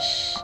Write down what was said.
Shh.